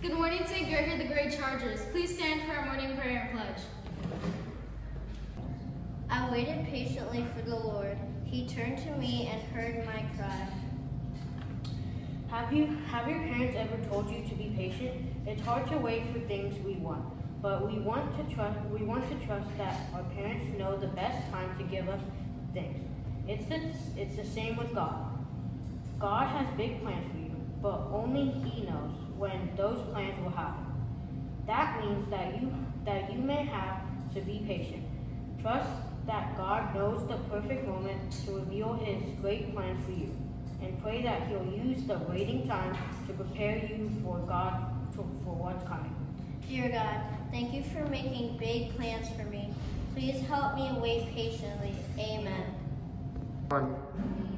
Good morning, St. Gregory the Great Chargers. Please stand for our morning prayer and pledge. I waited patiently for the Lord. He turned to me and heard my cry. Have you have your parents ever told you to be patient? It's hard to wait for things we want, but we want to trust we want to trust that our parents know the best time to give us things. It's the, it's the same with God. God has big plans for you, but only He knows when those plans will happen. That means that you that you may have to be patient. Trust that God knows the perfect moment to reveal His great plan for you, and pray that He'll use the waiting time to prepare you for God to, for what's coming. Dear God, thank you for making big plans for me. Please help me wait patiently. Amen. One.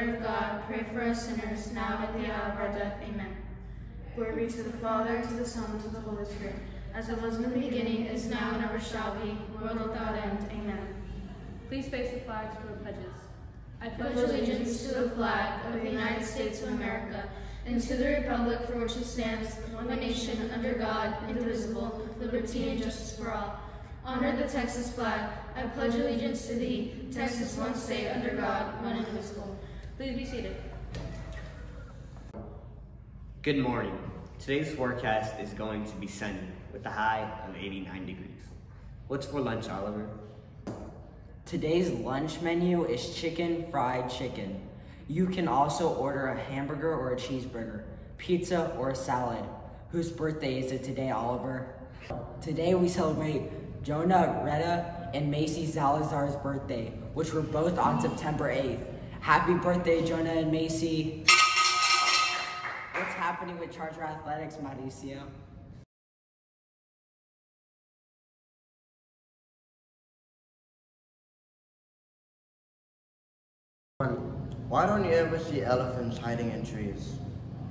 pray for us sinners, now and at the hour of our death. Amen. Glory be to the Father, to the Son, to the Holy Spirit, as it was in the beginning, is now, and ever shall be, world without end. Amen. Please face the flags for the pledges. I pledge allegiance to the flag of the United States of America and to the republic for which it stands, one nation, under God, indivisible, liberty and justice for all. Honor the Texas flag. I pledge allegiance to thee, Texas, one state, under God, one indivisible. Please be seated. Good morning. Today's forecast is going to be sunny with a high of 89 degrees. What's for lunch, Oliver? Today's lunch menu is chicken fried chicken. You can also order a hamburger or a cheeseburger, pizza or a salad. Whose birthday is it today, Oliver? Today we celebrate Jonah Retta and Macy Salazar's birthday, which were both on September 8th. Happy birthday, Jonah and Macy. What's happening with Charger Athletics, Mauricio? Why don't you ever see elephants hiding in trees?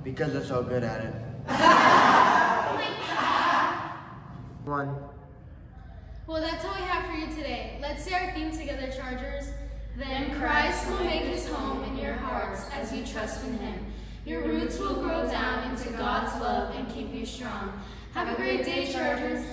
Because they're so good at it. One. Well, that's all we have for you today. Let's say our theme together, Chargers. Then Christ will make his home in your hearts as you trust in him. Your roots will grow down into God's love and keep you strong. Have a great day, Chargers.